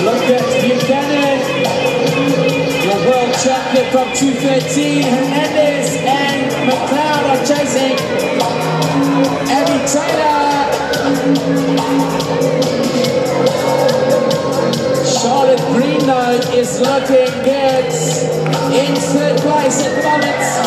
Look at Buchanan, the world champion from 213. Hernandez and McLeod are chasing Abby Taylor. Charlotte Greenlight is looking good in third place at the moment.